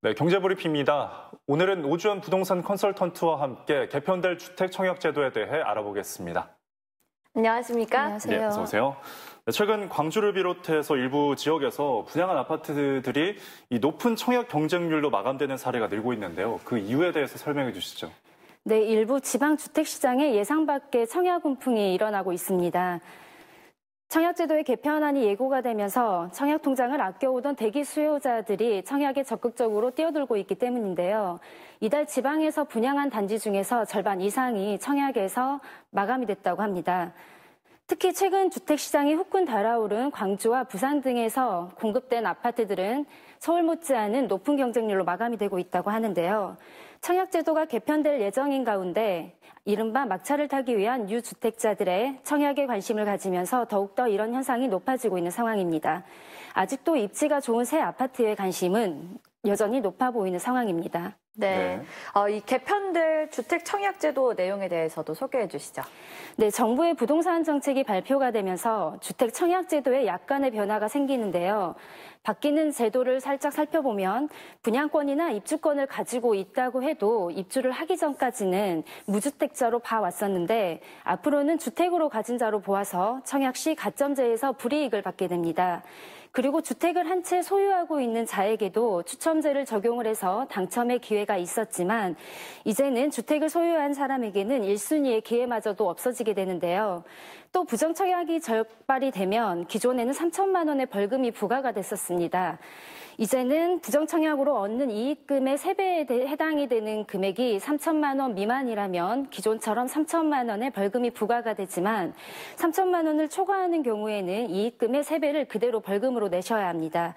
네, 경제브리핑입니다. 오늘은 오주현 부동산 컨설턴트와 함께 개편될 주택 청약 제도에 대해 알아보겠습니다. 안녕하십니까? 안녕하세요. 네, 어서 오세요. 네, 최근 광주를 비롯해서 일부 지역에서 분양한 아파트들이 이 높은 청약 경쟁률로 마감되는 사례가 늘고 있는데요. 그 이유에 대해서 설명해 주시죠. 네, 일부 지방 주택 시장에 예상 밖의 청약 훈풍이 일어나고 있습니다. 청약제도의 개편안이 예고가 되면서 청약 통장을 아껴오던 대기 수요자들이 청약에 적극적으로 뛰어들고 있기 때문인데요. 이달 지방에서 분양한 단지 중에서 절반 이상이 청약에서 마감이 됐다고 합니다. 특히 최근 주택시장이 후끈 달아오른 광주와 부산 등에서 공급된 아파트들은 서울 못지않은 높은 경쟁률로 마감이 되고 있다고 하는데요. 청약제도가 개편될 예정인 가운데 이른바 막차를 타기 위한 유주택자들의 청약에 관심을 가지면서 더욱더 이런 현상이 높아지고 있는 상황입니다. 아직도 입지가 좋은 새 아파트의 관심은 여전히 높아 보이는 상황입니다. 네. 네. 어, 이 개편될 주택 청약제도 내용에 대해서도 소개해 주시죠. 네, 정부의 부동산 정책이 발표가 되면서 주택 청약제도에 약간의 변화가 생기는데요. 바뀌는 제도를 살짝 살펴보면 분양권이나 입주권을 가지고 있다고 해도 입주를 하기 전까지는 무주택자로 봐왔었는데 앞으로는 주택으로 가진 자로 보아서 청약 시 가점제에서 불이익을 받게 됩니다. 그리고 주택을 한 채 소유하고 있는 자에게도 추첨제를 적용을 해서 당첨의 기회가 있었지만 이제는 주택을 소유한 사람에게는 1순위의 기회마저도 없어지게 되는데요. 또 부정청약이 적발이 되면 기존에는 3천만 원의 벌금이 부과가 됐었습니다. 이제는 부정청약으로 얻는 이익금의 3배에 해당이 되는 금액이 3천만 원 미만이라면 기존처럼 3천만 원의 벌금이 부과가 되지만 3천만 원을 초과하는 경우에는 이익금의 3배를 그대로 벌금으로 내셔야 합니다.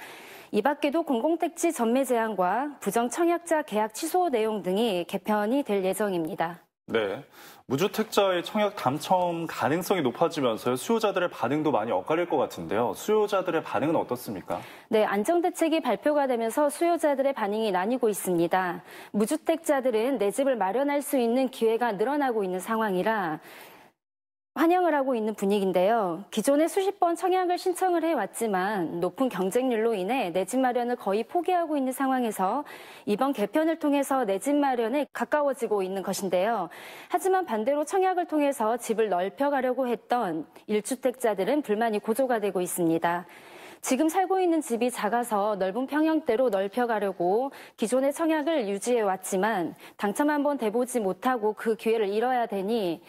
이 밖에도 공공택지 전매 제한과 부정청약자 계약 취소 내용 등이 개편이 될 예정입니다. 네. 무주택자의 청약 당첨 가능성이 높아지면서 수요자들의 반응도 많이 엇갈릴 것 같은데요. 수요자들의 반응은 어떻습니까? 네, 안정대책이 발표가 되면서 수요자들의 반응이 나뉘고 있습니다. 무주택자들은 내 집을 마련할 수 있는 기회가 늘어나고 있는 상황이라 환영을 하고 있는 분위기인데요. 기존에 수십 번 청약을 신청을 해왔지만 높은 경쟁률로 인해 내 집 마련을 거의 포기하고 있는 상황에서 이번 개편을 통해서 내 집 마련에 가까워지고 있는 것인데요. 하지만 반대로 청약을 통해서 집을 넓혀가려고 했던 1주택자들은 불만이 고조가 되고 있습니다. 지금 살고 있는 집이 작아서 넓은 평형대로 넓혀가려고 기존의 청약을 유지해 왔지만 당첨 한번 돼보지 못하고 그 기회를 잃어야 되니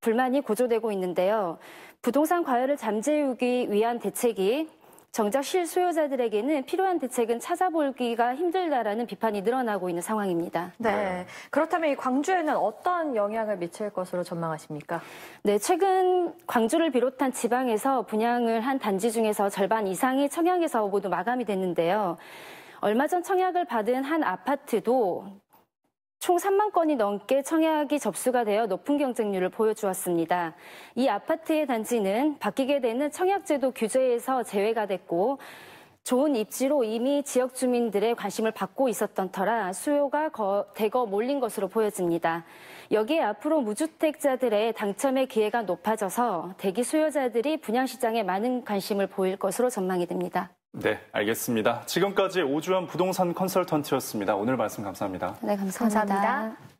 불만이 고조되고 있는데요. 부동산 과열을 잠재우기 위한 대책이 정작 실수요자들에게는 필요한 대책은 찾아보기가 힘들다라는 비판이 늘어나고 있는 상황입니다. 네. 그렇다면 이 광주에는 어떤 영향을 미칠 것으로 전망하십니까? 네, 최근 광주를 비롯한 지방에서 분양을 한 단지 중에서 절반 이상이 청약에서 모두 마감이 됐는데요. 얼마 전 청약을 받은 한 아파트도 총 3만 건이 넘게 청약이 접수가 되어 높은 경쟁률을 보여주었습니다. 이 아파트의 단지는 바뀌게 되는 청약제도 규제에서 제외가 됐고 좋은 입지로 이미 지역 주민들의 관심을 받고 있었던 터라 수요가 대거 몰린 것으로 보여집니다. 여기에 앞으로 무주택자들의 당첨의 기회가 높아져서 대기 수요자들이 분양시장에 많은 관심을 보일 것으로 전망이 됩니다. 네, 알겠습니다. 지금까지 오주환 부동산 컨설턴트였습니다. 오늘 말씀 감사합니다. 네, 감사합니다. 감사합니다.